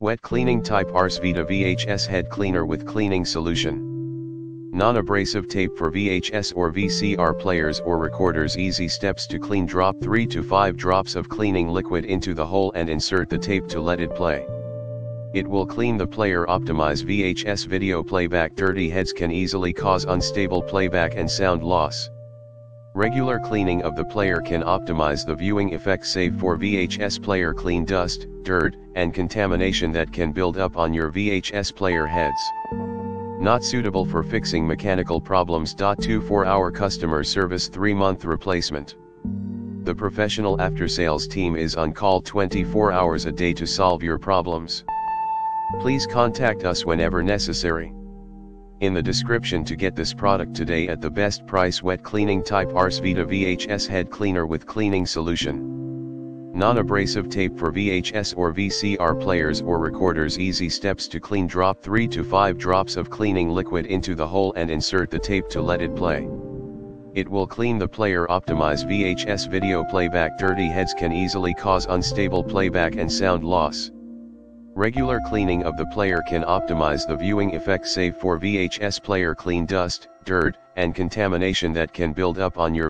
Wet cleaning type Arsvita VHS head cleaner with cleaning solution. Non-abrasive tape for VHS or VCR players or recorders easy steps to clean drop 3 to 5 drops of cleaning liquid into the hole and insert the tape to let it play. It will clean the player optimize VHS video playback dirty heads can easily cause unstable playback and sound loss. Regular cleaning of the player can optimize the viewing effect save for VHS player clean dust, dirt, and contamination that can build up on your VHS player heads. Not suitable for fixing mechanical problems. 24 hour customer service 3 month replacement. The professional after sales team is on call 24 hours a day to solve your problems. Please contact us whenever necessary. In the description to get this product today at the best price wet cleaning type Arsvita VHS head cleaner with cleaning solution. Non-abrasive tape for VHS or VCR players or recorders easy steps to clean drop 3 to 5 drops of cleaning liquid into the hole and insert the tape to let it play. It will clean the player optimize VHS video playback dirty heads can easily cause unstable playback and sound loss. Regular cleaning of the player can optimize the viewing effect save for VHS player clean dust, dirt, and contamination that can build up on your